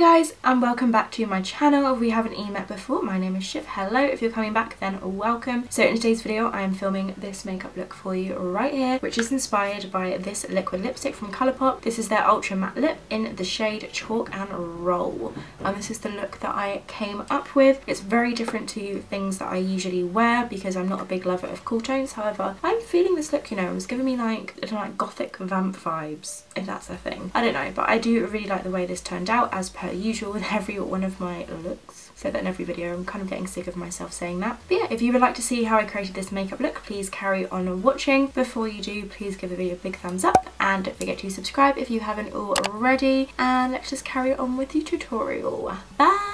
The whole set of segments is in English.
and welcome back to my channel. If we haven't met before, my name is Shiv. Hello, if you're coming back then welcome. So in today's video I am filming this makeup look for you right here which is inspired by this liquid lipstick from Colourpop. This is their ultra matte lip in the shade Chalk and Roll and this is the look that I came up with. It's very different to things that I usually wear because I'm not a big lover of cool tones however I'm feeling this look you know it's giving me like, like gothic vamp vibes if that's a thing. I don't know but I do really like the way this turned out as per usual with every one of my looks. So that in every video I'm kind of getting sick of myself saying that. But yeah, if you would like to see how I created this makeup look, please carry on watching. Before you do, please give the video a big thumbs up and don't forget to subscribe if you haven't already. And let's just carry on with the tutorial. Bye!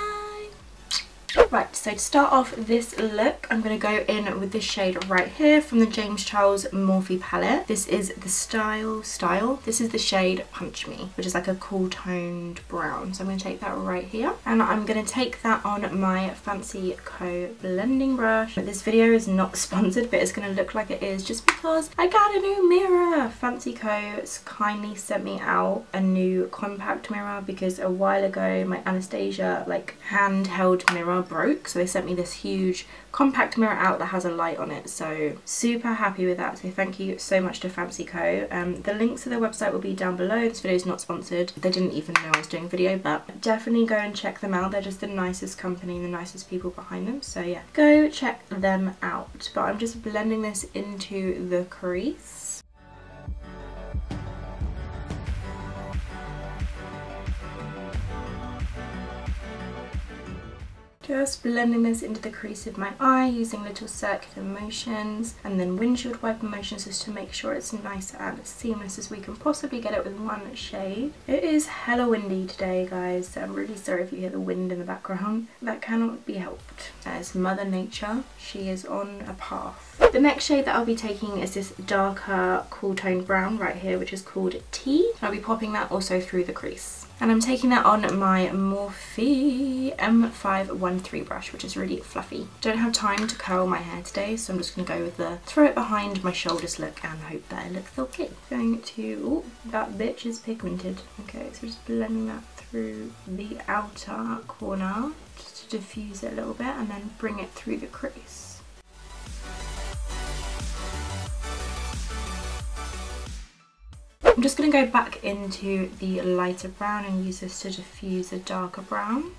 So to start off this look, I'm going to go in with this shade right here from the James Charles Morphe palette. This is the Style Style. This is the shade Punch Me, which is like a cool toned brown. So I'm going to take that right here. And I'm going to take that on my Fancii Co blending brush. This video is not sponsored, but it's going to look like it is just because I got a new mirror. Fancii Co kindly sent me out a new compact mirror because a while ago my Anastasia like handheld mirror broke so they sent me this huge compact mirror out that has a light on it. So super happy with that. So thank you so much to Fancii Co. Um, the links to their website will be down below. This video is not sponsored. They didn't even know I was doing a video but definitely go and check them out. They're just the nicest company and the nicest people behind them. So yeah go check them out. But I'm just blending this into the crease Just blending this into the crease of my eye using little circular motions and then windshield wiper motions just to make sure it's nice and seamless as we can possibly get it with one shade. It is hella windy today guys so I'm really sorry if you hear the wind in the background. That cannot be helped. As Mother Nature, she is on a path. The next shade that I'll be taking is this darker cool toned brown right here which is called Tea. I'll be popping that also through the crease. And I'm taking that on my Morphe M513 brush, which is really fluffy. Don't have time to curl my hair today, so I'm just going to go with the throw it behind my shoulders look and hope that it looks okay. Going to, oh, that bitch is pigmented. Okay, so just blending that through the outer corner, just to diffuse it a little bit, and then bring it through the crease. I'm just going to go back into the lighter brown and use this to diffuse a darker brown.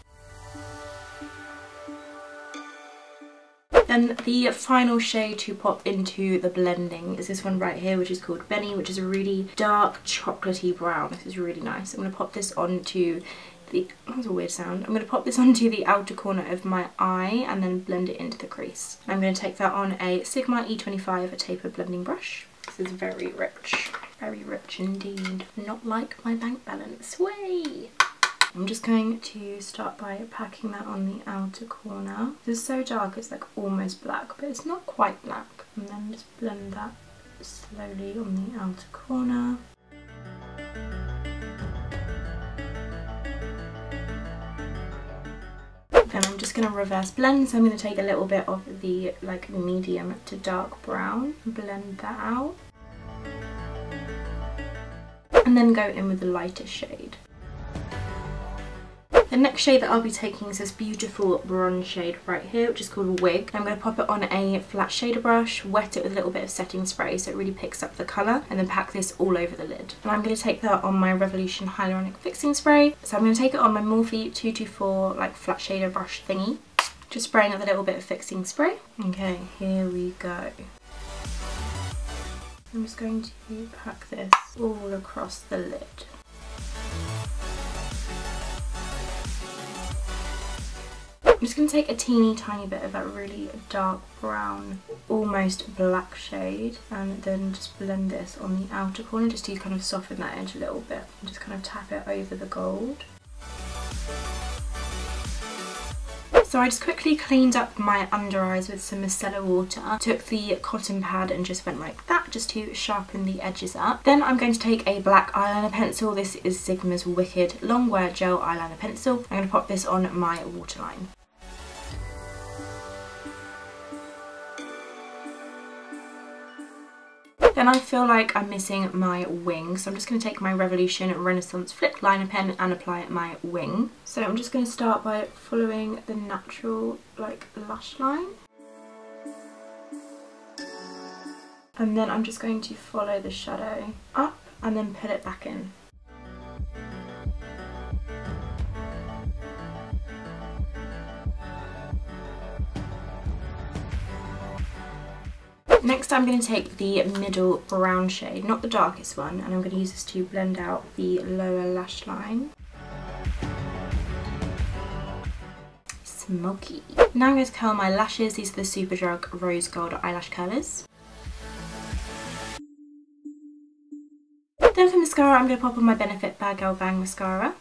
Then the final shade to pop into the blending is this one right here which is called Benny which is a really dark chocolatey brown. This is really nice. I'm going to pop this onto the, that was a weird sound, I'm going to pop this onto the outer corner of my eye and then blend it into the crease. I'm going to take that on a Sigma E25 a taper blending brush. This is very rich. Very rich indeed. Not like my bank balance. Way! I'm just going to start by packing that on the outer corner. This is so dark, it's like almost black, but it's not quite black. And then just blend that slowly on the outer corner. Then I'm just going to reverse blend, so I'm going to take a little bit of the like medium to dark brown, blend that out then go in with the lighter shade. The next shade that I'll be taking is this beautiful bronze shade right here, which is called Wig. I'm going to pop it on a flat shader brush, wet it with a little bit of setting spray so it really picks up the colour, and then pack this all over the lid. And I'm going to take that on my Revolution Hyaluronic Fixing Spray. So I'm going to take it on my Morphe 224 like flat shader brush thingy. Just spraying it with a little bit of fixing spray. Okay, here we go. I'm just going to pack this all across the lid. I'm just going to take a teeny tiny bit of that really dark brown, almost black shade and then just blend this on the outer corner just to kind of soften that edge a little bit and just kind of tap it over the gold. So I just quickly cleaned up my under eyes with some micellar water, took the cotton pad and just went like that just to sharpen the edges up. Then I'm going to take a black eyeliner pencil. This is Sigma's Wicked Longwear Gel Eyeliner Pencil. I'm going to pop this on my waterline. Then I feel like I'm missing my wing, so I'm just going to take my Revolution Renaissance Flick Liner Pen and apply my wing. So I'm just going to start by following the natural like lash line. And then I'm just going to follow the shadow up and then put it back in. Next I'm going to take the middle brown shade, not the darkest one, and I'm going to use this to blend out the lower lash line. Smoky. Now I'm going to curl my lashes. These are the Superdrug Rose Gold Eyelash Curlers. Then for mascara, I'm going to pop on my Benefit Bad Girl Bang Mascara.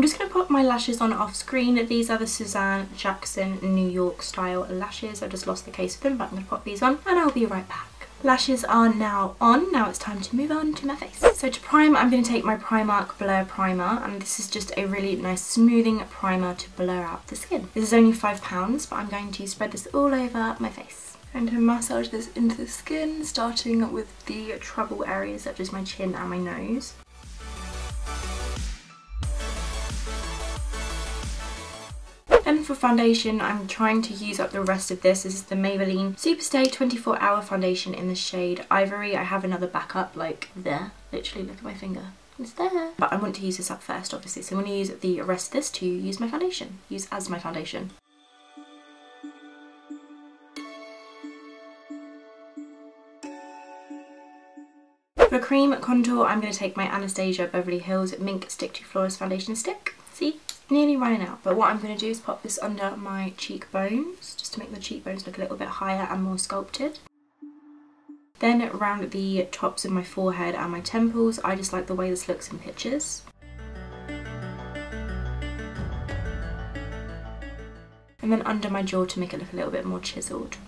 I'm just going to pop my lashes on off screen. These are the Suzanne Jackson New York style lashes. I just lost the case of them, but I'm going to pop these on and I'll be right back. Lashes are now on. Now it's time to move on to my face. So to prime, I'm going to take my Primark Blur Primer, and this is just a really nice smoothing primer to blur out the skin. This is only £5, but I'm going to spread this all over my face. I'm going to massage this into the skin, starting with the trouble areas such as my chin and my nose. For foundation, I'm trying to use up the rest of this. This is the Maybelline Superstay 24 Hour Foundation in the shade Ivory. I have another backup like there. Literally, look at my finger. It's there. But I want to use this up first, obviously. So I'm going to use the rest of this to use my foundation. Use as my foundation. For cream contour, I'm going to take my Anastasia Beverly Hills Mink Stick to Flawless Foundation Stick. See? nearly running out but what I'm going to do is pop this under my cheekbones just to make the cheekbones look a little bit higher and more sculpted. Then around the tops of my forehead and my temples, I just like the way this looks in pictures. And then under my jaw to make it look a little bit more chiselled.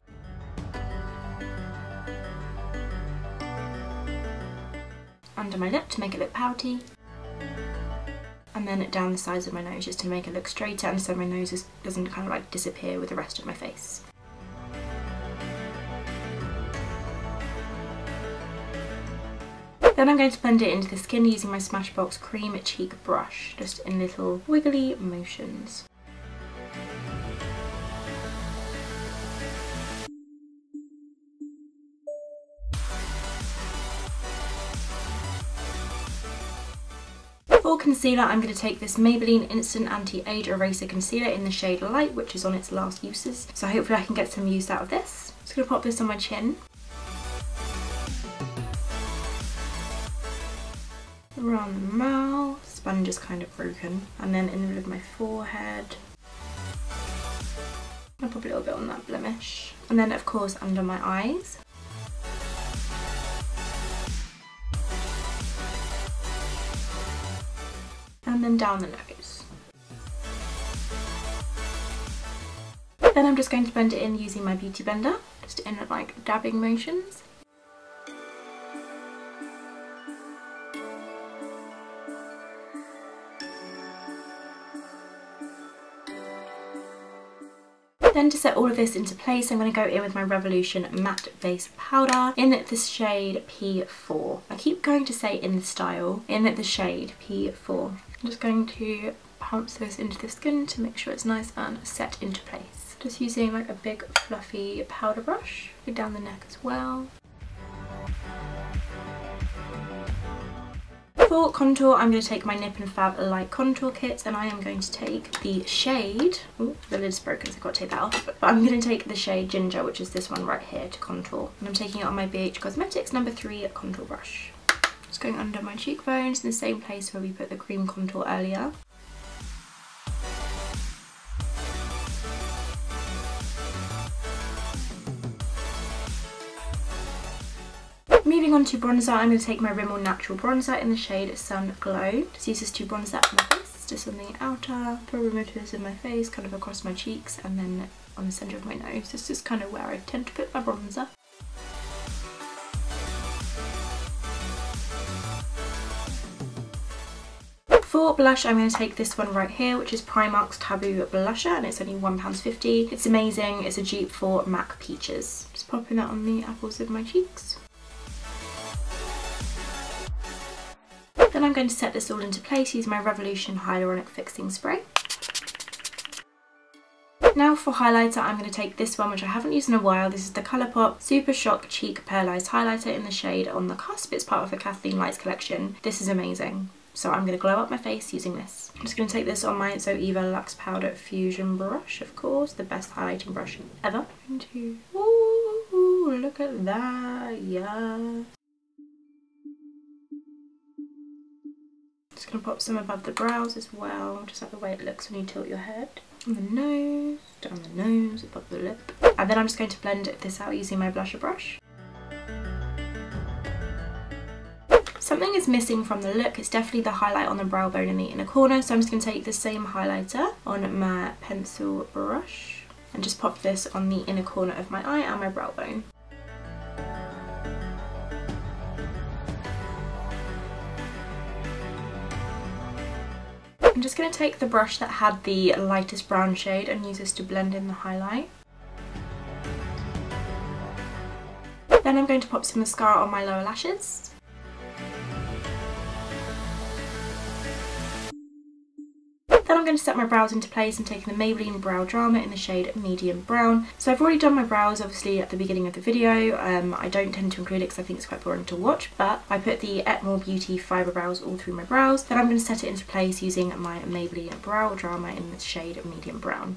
Under my lip to make it look pouty and then down the sides of my nose just to make it look straighter and so my nose is, doesn't kind of like disappear with the rest of my face. Then I'm going to blend it into the skin using my Smashbox Cream Cheek Brush, just in little wiggly motions. For concealer, I'm going to take this Maybelline Instant Anti-Age Eraser Concealer in the shade Light, which is on its last uses. So hopefully I can get some use out of this. Just going to pop this on my chin. Around the mouth, sponge is kind of broken. And then in the middle of my forehead. I'll pop a little bit on that blemish. And then of course under my eyes. Then down the nose. Then I'm just going to blend it in using my Beauty Blender, just in like dabbing motions. Then to set all of this into place, I'm going to go in with my Revolution Matte Base Powder in the shade P4. I keep going to say in the style, in the shade P4. I'm just going to pounce this into the skin to make sure it's nice and set into place. Just using like a big fluffy powder brush, down the neck as well. For contour, I'm going to take my Nip and Fab Light Contour Kit and I am going to take the shade, oh, the lid's broken so I've got to take that off, but I'm going to take the shade Ginger, which is this one right here to contour. And I'm taking it on my BH Cosmetics number 3 contour brush. Going under my cheekbones in the same place where we put the cream contour earlier. Moving on to bronzer, I'm going to take my Rimmel Natural Bronzer in the shade Sun Glow. Just use this to bronze up my face, just on the outer perimeters of my face, kind of across my cheeks, and then on the centre of my nose. This is kind of where I tend to put my bronzer. For blush, I'm going to take this one right here, which is Primark's Taboo Blusher, and it's only £1.50. It's amazing. It's a dupe for MAC Peaches. Just popping that on the apples of my cheeks. Then I'm going to set this all into place using my Revolution Hyaluronic Fixing Spray. Now for highlighter, I'm going to take this one, which I haven't used in a while. This is the Colourpop Super Shock Cheek Pearlized Highlighter in the shade On the Cusp. It's part of the Kathleen Lights collection. This is amazing. So I'm going to glow up my face using this. I'm just going to take this on my Zoeva Luxe Powder Fusion brush, of course. The best highlighting brush ever. Into, ooh, look at that, yeah. Just going to pop some above the brows as well, just like the way it looks when you tilt your head on the nose, down the nose, above the lip. And then I'm just going to blend this out using my blusher brush. Something is missing from the look, it's definitely the highlight on the brow bone in the inner corner, so I'm just going to take the same highlighter on my pencil brush and just pop this on the inner corner of my eye and my brow bone. I'm just going to take the brush that had the lightest brown shade and use this to blend in the highlight. Then I'm going to pop some mascara on my lower lashes. I'm going to set my brows into place and taking the Maybelline Brow Drama in the shade Medium Brown. So I've already done my brows obviously at the beginning of the video. Um, I don't tend to include it because I think it's quite boring to watch, but I put the Etmore Beauty Fibre Brows all through my brows. Then I'm going to set it into place using my Maybelline Brow Drama in the shade Medium Brown.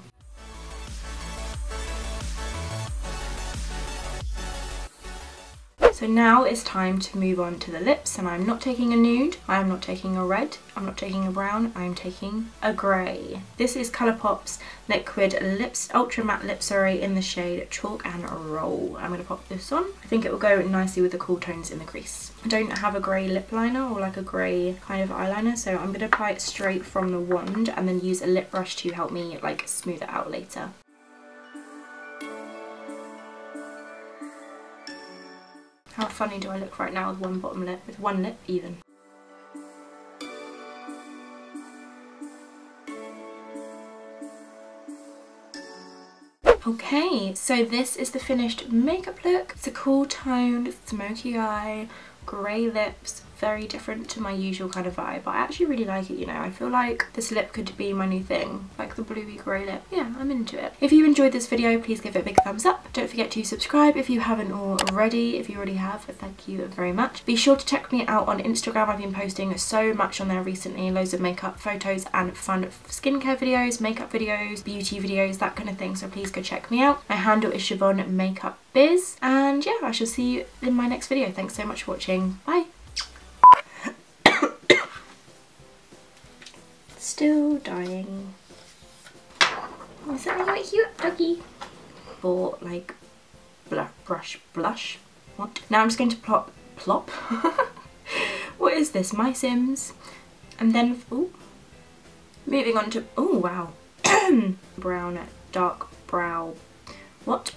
So now it's time to move on to the lips and I'm not taking a nude, I'm not taking a red, I'm not taking a brown, I'm taking a grey. This is Colourpop's Liquid Lips Ultra Matte Lip Sorry in the shade Chalk and Roll. I'm going to pop this on. I think it will go nicely with the cool tones in the crease. I don't have a grey lip liner or like a grey kind of eyeliner so I'm going to apply it straight from the wand and then use a lip brush to help me like smooth it out later. How funny do I look right now with one bottom lip, with one lip even? Okay, so this is the finished makeup look. It's a cool toned, smoky eye, grey lips, very different to my usual kind of vibe I actually really like it you know. I feel like this lip could be my new thing like the bluey grey lip. Yeah I'm into it. If you enjoyed this video please give it a big thumbs up. Don't forget to subscribe if you haven't already if you already have. Thank you very much. Be sure to check me out on Instagram. I've been posting so much on there recently loads of makeup photos and fun skincare videos makeup videos beauty videos that kind of thing so please go check me out. My handle is Shivon Makeup Biz and yeah I shall see you in my next video. Thanks so much for watching. Bye still dying. Is that really cute, doggy? For like brush, blush. What? Now I'm just going to plop, plop. what is this? My Sims. And then, oh, moving on to, oh wow, brown, dark brow. What?